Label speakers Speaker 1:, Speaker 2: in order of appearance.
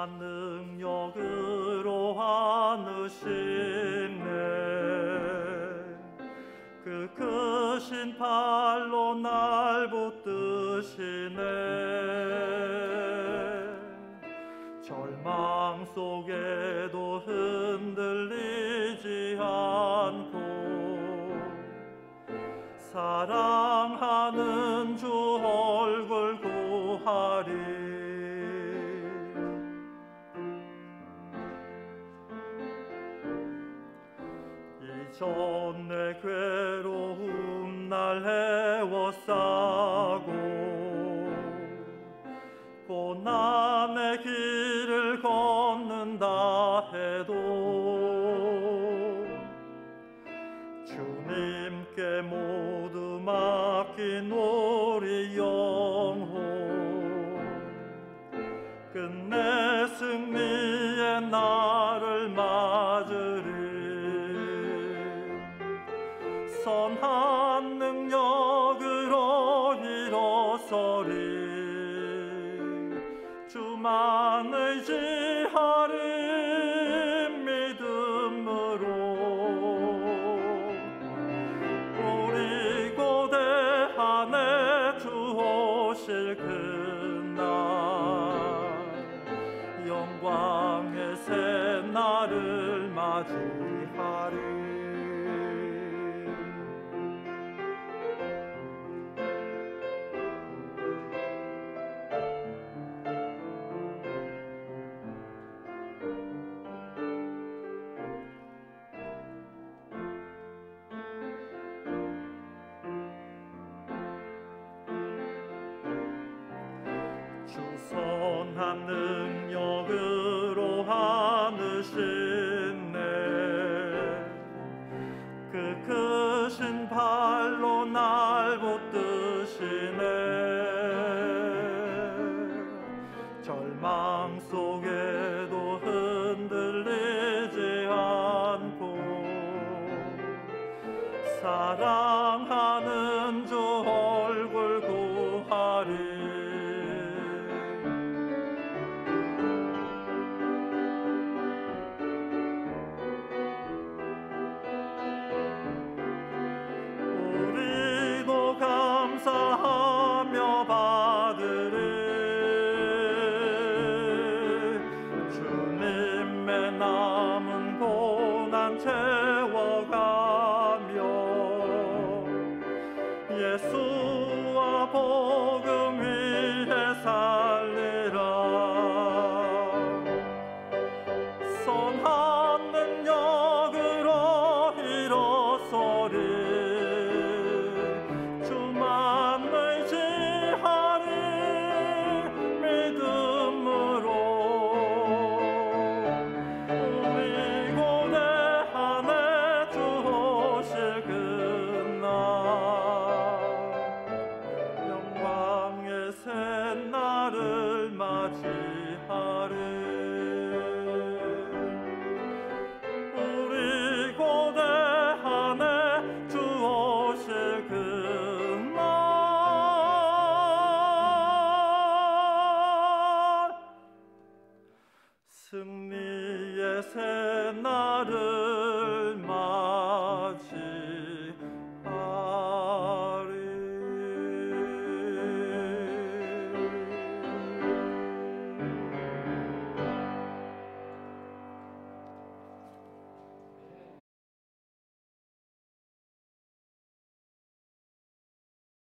Speaker 1: 선한 능력으로 하느시네. 그 크신 팔로 날 붙드시네. 절망 속에도 흔들리지 않고 사랑하는 주 전 내 괴로움 날 헤워싸고 고난의 길을 걷는다 해도 주님께 모두 맡긴 우리 영혼 끝내 승리의 선한 능력으로 일어서리. 주만 의지하리 믿음으로 우리 고대 안에 주 오실 그날 영광의 새 날을 맞이하리 선한 능력으로 하느시네. 그 크신 발로 날 붙드시네. 절망 속에도 흔들리지 않고 사랑하는 주 adını 새 날을 맞이하리. 우리 고대 안에 주 오실 그날 승리의 새 날을